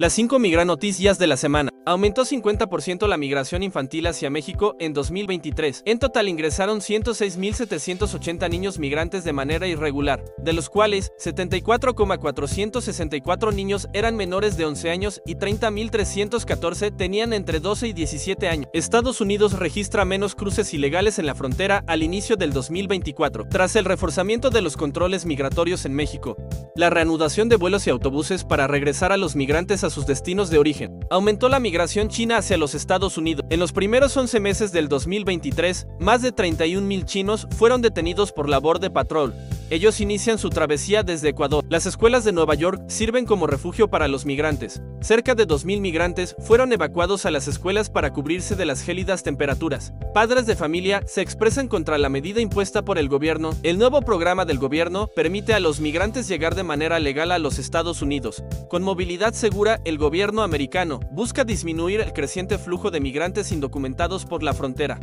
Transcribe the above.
Las 5 noticias de la semana. Aumentó 50% la migración infantil hacia México en 2023. En total ingresaron 106.780 niños migrantes de manera irregular, de los cuales 74,464 niños eran menores de 11 años y 30.314 tenían entre 12 y 17 años. Estados Unidos registra menos cruces ilegales en la frontera al inicio del 2024, tras el reforzamiento de los controles migratorios en México. La reanudación de vuelos y autobuses para regresar a los migrantes a sus destinos de origen. Aumentó la migración china hacia los Estados Unidos. En los primeros 11 meses del 2023, más de 31.000 chinos fueron detenidos por labor de patrol. Ellos inician su travesía desde Ecuador. Las escuelas de Nueva York sirven como refugio para los migrantes. Cerca de 2.000 migrantes fueron evacuados a las escuelas para cubrirse de las gélidas temperaturas. Padres de familia se expresan contra la medida impuesta por el gobierno. El nuevo programa del gobierno permite a los migrantes llegar de manera legal a los Estados Unidos. Con movilidad segura, el gobierno americano busca disminuir el creciente flujo de migrantes indocumentados por la frontera.